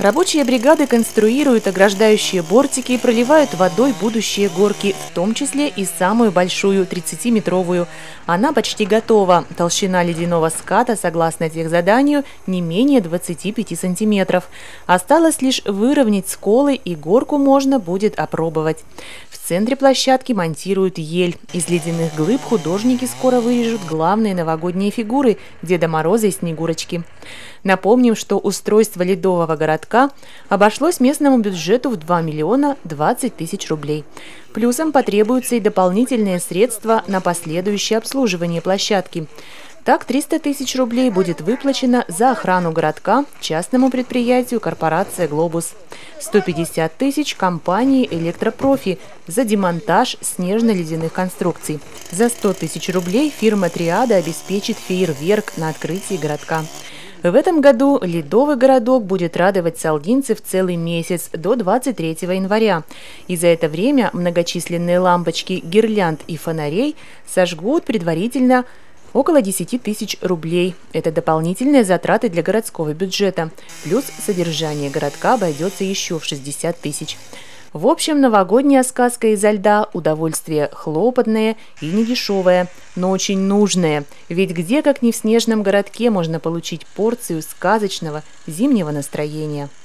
Рабочие бригады конструируют ограждающие бортики и проливают водой будущие горки, в том числе и самую большую, 30-метровую. Она почти готова. Толщина ледяного ската, согласно техзаданию, не менее 25 сантиметров. Осталось лишь выровнять сколы и горку можно будет опробовать. В центре площадки монтируют ель. Из ледяных глыб художники скоро вырежут главные новогодние фигуры – Деда Мороза и Снегурочки. Напомним, что устройство ледового городка обошлось местному бюджету в 2 миллиона 20 тысяч рублей. Плюсом потребуются и дополнительные средства на последующее обслуживание площадки. Так, 300 тысяч рублей будет выплачено за охрану городка частному предприятию корпорация «Глобус». 150 тысяч компании «Электропрофи» за демонтаж снежно-ледяных конструкций. За 100 тысяч рублей фирма «Триада» обеспечит фейерверк на открытии городка. В этом году ледовый городок будет радовать салдинцев целый месяц до 23 января. И за это время многочисленные лампочки, гирлянд и фонарей сожгут предварительно около 10 тысяч рублей. Это дополнительные затраты для городского бюджета. Плюс содержание городка обойдется еще в 60 тысяч. В общем, новогодняя сказка изо льда – удовольствие хлопотное и недешевое, но очень нужное. Ведь где, как не в снежном городке, можно получить порцию сказочного зимнего настроения –